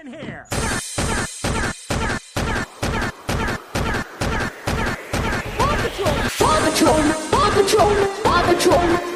in here! Paw Patrol! Paw Patrol! Paw Patrol! Paw Patrol!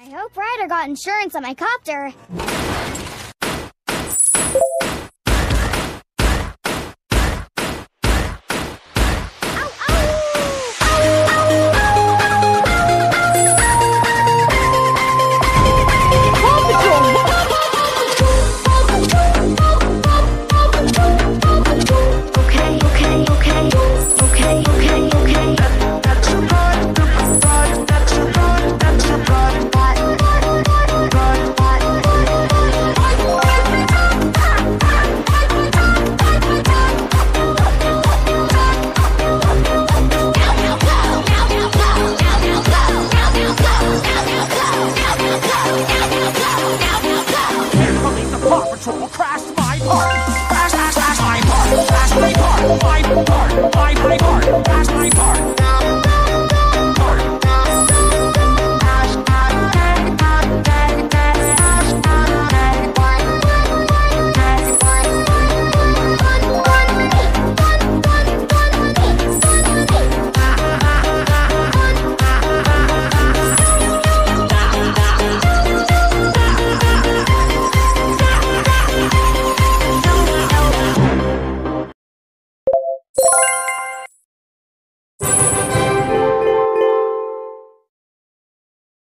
I hope Ryder got insurance on my copter. patrol crashed my car! Crash, crash, crash my car! Crash my car! My car! My, my park. Crash my park.